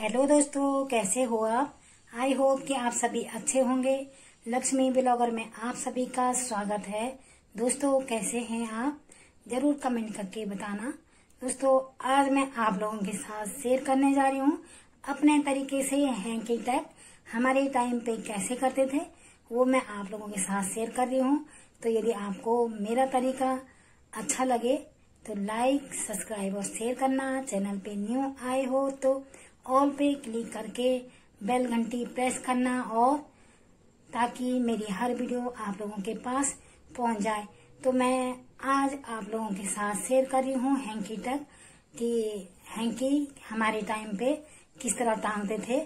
Hello दोस्तों, कैसे हो आप? आई होप कि आप सभी अच्छे होंगे। लक्ष्मी ब्लॉगर में आप सभी का स्वागत है। दोस्तों, कैसे हैं आप? ज़रूर कमेंट करके बताना। दोस्तों, आज मैं आप लोगों के साथ शेयर करने जा रही हूँ। अपने तरीके से हैंकी टैग हमारे टाइम पे कैसे करते थे, वो मैं आप लोगों के साथ शेयर कर रही हूँ। तो यदि आपको मेरा तरीका अच्छा लगे तो लाइक, सब्सक्राइब और शेयर करना। चैनल पे न्यू आए हो तो ऑल पे क्लिक करके बेल घंटी प्रेस करना और ताकि मेरी हर वीडियो आप लोगों के पास पहुँच जाए। तो मैं आज आप लोगों के साथ शेयर कर रही हूँ हैंकी तक कि हैंकी हमारे टाइम पे किस तरह टांगते थे।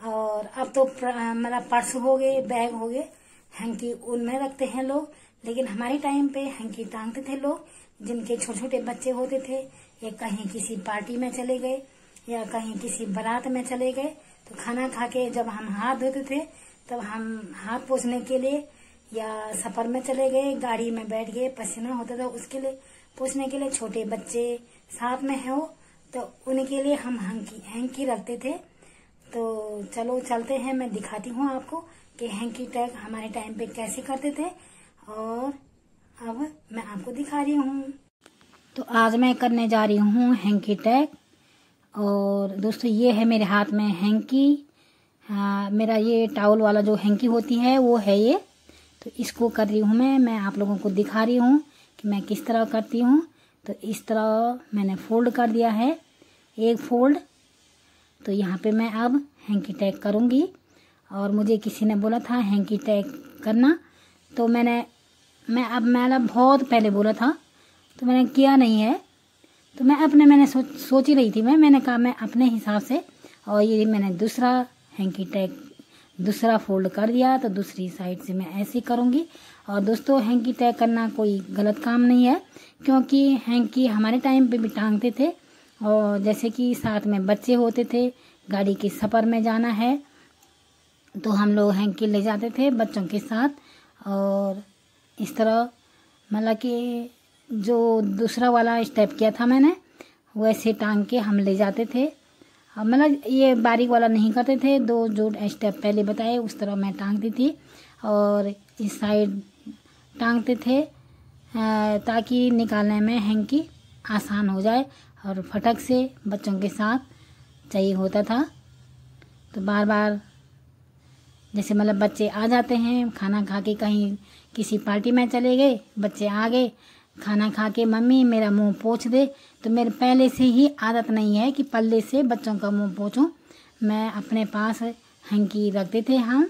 और अब तो मतलब पर्स हो गए, बैग हो गए हैंकी उनमें रखते हैं लोग। लेकिन हमारे टाइम पे हैंकी टांगते थे लोग, जिनके छोटे छोटे बच्चे होते थे, या कहीं किसी पार्टी में चले गए। या कहीं किसी बारात में चले गए तो खाना खा के जब हम हाथ धोते थे, तब हम हाथ पोछने के लिए या सफ़र में चले गए, गाड़ी में बैठ गए, पसीना होता था उसके लिए पोछने के लिए छोटे बच्चे साथ में है वो तो उनके लिए हम हैंकी हैंकी रखते थे। तो चलो चलते हैं, मैं दिखाती हूँ आपको कि हैंकी टैग हमारे टाइम पे कैसे करते थे, और अब मैं आपको दिखा रही हूँ। तो आज मैं करने जा रही हूँ हैंकी टैग। और दोस्तों, ये है मेरे हाथ में हैंकी। हाँ मेरा ये टावल वाला जो हैंकी होती है, वो है ये। तो इसको कर रही हूँ मैं मैं आप लोगों को दिखा रही हूँ कि मैं किस तरह करती हूँ। तो इस तरह मैंने फोल्ड कर दिया है, एक फोल्ड तो यहाँ पे मैं अब हैंकी टैग करूँगी। और मुझे किसी ने बोला था हैंकी टैग करना। तो मैंने, मैं अब, मैंने बहुत पहले बोला था तो मैंने किया नहीं है। तो मैं अपने, मैंने सोच सोच ही रही थी मैं, मैंने कहा मैं अपने हिसाब से, और ये मैंने दूसरा हैंकी टैग दूसरा फोल्ड कर दिया तो दूसरी साइड से मैं ऐसे करूँगी। और दोस्तों हैंकी टैग करना कोई गलत काम नहीं है, क्योंकि हैंकी हमारे टाइम पे भी टांगते थे, और जैसे कि साथ में बच्चे होते थे, गाड़ी के सफ़र में जाना है तो हम लोग हैंकी ले जाते थे बच्चों के साथ, और इस तरह मतलब कि जो दूसरा वाला स्टेप किया था मैंने वैसे टांग के हम ले जाते थे। मतलब ये बारीक वाला नहीं करते थे, दो जो स्टेप पहले बताए, उस तरह मैं टांगती थी और इस साइड टांगते थे ताकि निकालने में हैंकी आसान हो जाए और फटक से बच्चों के साथ चाहिए होता था। तो बार बार जैसे मतलब बच्चे आ जाते हैं, खाना खा के कहीं किसी पार्टी में चले गए, बच्चे आ गए खाना खा के मम्मी मेरा मुँह पोछ दे। तो मेरे पहले से ही आदत नहीं है कि पल्ले से बच्चों का मुँह पोछूं। मैं अपने पास हैंकी रखते थे हम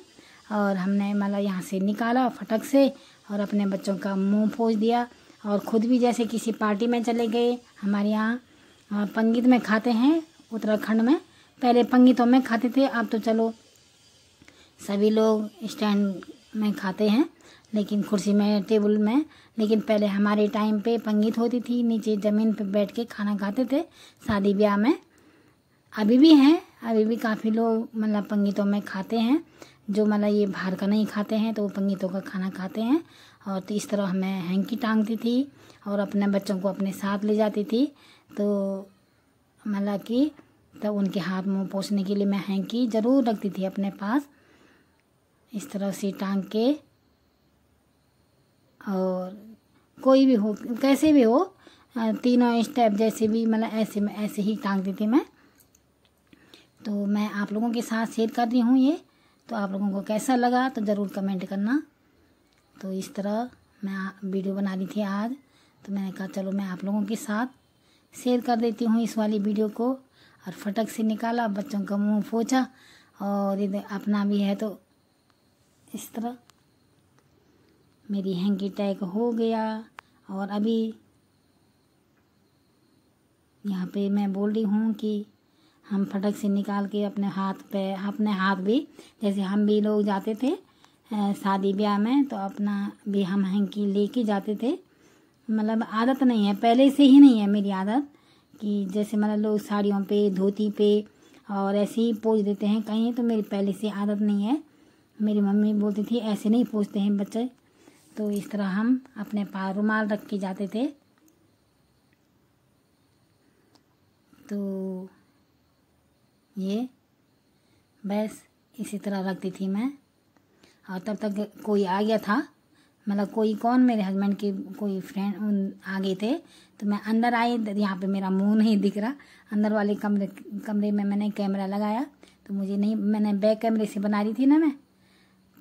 और हमने मतलब यहाँ से निकाला फटक से और अपने बच्चों का मुँह पोछ दिया। और ख़ुद भी जैसे किसी पार्टी में चले गए हमारे यहाँ। पंगित में खाते हैं उत्तराखंड में। पहले पंगितों में खाते थे, अब तो चलो सभी लोग स्टैंड में खाते हैं। लेकिन कुर्सी में, टेबल में। लेकिन पहले हमारे टाइम पे पंगीत होती थी, नीचे ज़मीन पे बैठ के खाना खाते थे, शादी ब्याह में। अभी भी हैं, अभी भी काफ़ी लोग मतलब पंगीतों में खाते हैं। जो मतलब ये बाहर का नहीं खाते हैं तो वो पंगीतों का खाना खाते हैं। और तो इस तरह हमें हैंकी टांगती थी और अपने बच्चों को अपने साथ ले जाती थी। तो मतलब कि तब उनके हाथ मुँह पोछने के लिए मैं हैंकी ज़रूर रखती थी अपने पास। इस तरह से टांग के और कोई भी हो, कैसे भी हो तीनों स्टेप जैसे भी मतलब ऐसे में, ऐसे ही टांगती थी मैं। तो मैं आप लोगों के साथ शेयर कर रही हूँ ये। तो आप लोगों को कैसा लगा तो ज़रूर कमेंट करना। तो इस तरह मैं वीडियो बना रही थी आज। तो मैंने कहा, चलो मैं आप लोगों के साथ शेयर कर देती हूँ इस वाली वीडियो को। और फटक से निकाला, बच्चों का मुँह पोछा। और अपना भी है तो इस तरह मेरी हैंकी टैग हो गया और अभी यहाँ पे मैं बोल रही हूँ कि हम फटक से निकाल के अपने हाथ पे, अपने हाथ भी, जैसे हम भी लोग जाते थे शादी ब्याह में तो अपना भी हम हैंकी लेके जाते थे। मतलब आदत नहीं है, पहले से ही नहीं है मेरी आदत कि जैसे मतलब लोग साड़ियों पे, धोती पे और ऐसे ही पोज देते हैं। कहीं तो मेरी पहले से आदत नहीं है। मेरी मम्मी बोलती थी, ऐसे नहीं पूछते हैं बच्चे। तो इस तरह हम अपने पास रुमाल रख के जाते थे। तो ये बस इसी तरह रखती थी मैं। और तब तक कोई आ गया था। मतलब कोई कौन मेरे हस्बैंड के कोई फ्रेंड उन आ गए थे। तो मैं अंदर आई, यहाँ पे मेरा मुँह नहीं दिख रहा। अंदर वाले कमरे कमरे में मैंने कैमरा लगाया। तो मुझे नहीं, मैंने बैक कैमरे से बना रही थी ना मैं।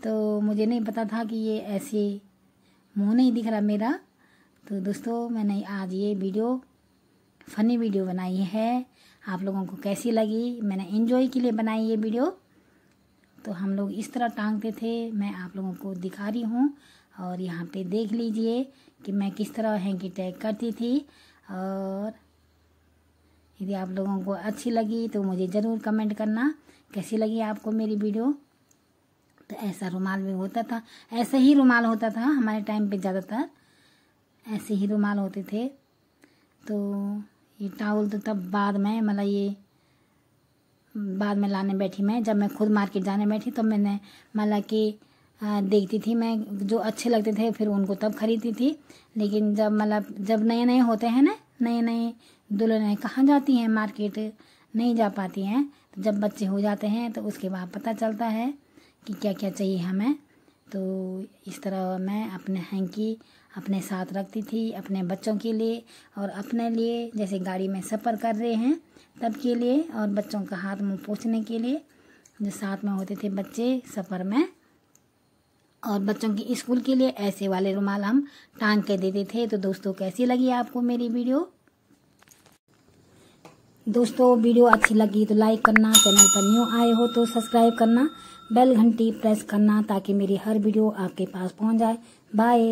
तो मुझे नहीं पता था कि ये ऐसे मुँह नहीं दिख रहा मेरा। तो दोस्तों, मैंने आज ये वीडियो फ़नी वीडियो बनाई है। आप लोगों को कैसी लगी? मैंने इन्जॉय के लिए बनाई ये वीडियो। तो हम लोग इस तरह टांगते थे। मैं आप लोगों को दिखा रही हूँ और यहाँ पे देख लीजिए कि मैं किस तरह हैंकी टैग करती थी। और यदि आप लोगों को अच्छी लगी तो मुझे ज़रूर कमेंट करना। कैसी लगी आपको मेरी वीडियो? तो ऐसा रुमाल भी होता था। ऐसे ही रुमाल होता था हमारे टाइम पे ज़्यादातर। ऐसे ही रुमाल होते थे। तो ये टावल तो तब बाद में मतलब ये, बाद में लाने बैठी मैं। जब मैं खुद मार्केट जाने बैठी तो मैंने मतलब कि देखती थी मैं जो अच्छे लगते थे, फिर उनको तब खरीदती थी। लेकिन जब मतलब जब नए नए होते हैं ना नए नए दुल्हन कहाँ जाती हैं मार्केट नहीं जा पाती हैं। तो जब बच्चे हो जाते हैं तो उसके बाद पता चलता है। कि क्या क्या चाहिए हमें। तो इस तरह मैं अपने हैंकी अपने साथ रखती थी अपने बच्चों के लिए और अपने लिए जैसे गाड़ी में सफ़र कर रहे हैं तब के लिए और बच्चों का हाथ मुँह पोछने के लिए जो साथ में होते थे बच्चे सफ़र में। और बच्चों की स्कूल के लिए ऐसे वाले रुमाल हम टांग के देते थे। तो दोस्तों, कैसी लगी आपको मेरी वीडियो? दोस्तों, वीडियो अच्छी लगी तो लाइक करना चैनल पर न्यू आए हो तो सब्सक्राइब करना बेल घंटी प्रेस करना ताकि मेरी हर वीडियो आपके पास पहुँच जाए। बाय